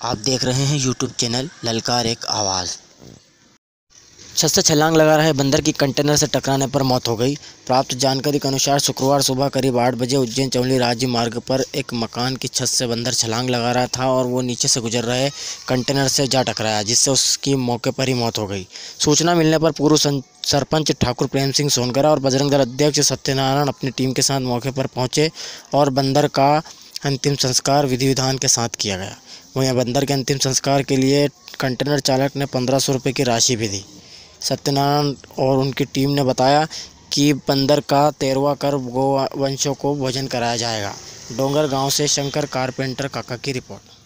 आप देख रहे हैं यूट्यूब चैनल ललकार एक आवाज़। छत से छलांग लगा रहे बंदर की कंटेनर से टकराने पर मौत हो गई। प्राप्त जानकारी के अनुसार शुक्रवार सुबह करीब आठ बजे उज्जैन चौली राज्य मार्ग पर एक मकान की छत से बंदर छलांग लगा रहा था और वो नीचे से गुजर रहे कंटेनर से जा टकराया, जिससे उसकी मौके पर ही मौत हो गई। सूचना मिलने पर पूर्व सरपंच ठाकुर प्रेम सिंह सोनकरा और बजरंग दल अध्यक्ष सत्यनारायण अपनी टीम के साथ मौके पर पहुँचे और बंदर का अंतिम संस्कार विधि विधान के साथ किया गया। वहीं बंदर के अंतिम संस्कार के लिए कंटेनर चालक ने पंद्रह सौ रुपये की राशि भी दी। सत्यनारायण और उनकी टीम ने बताया कि बंदर का तेरवा कर गो वंशों को भोजन कराया जाएगा। डोंगर गाँव से शंकर कारपेंटर काका की रिपोर्ट।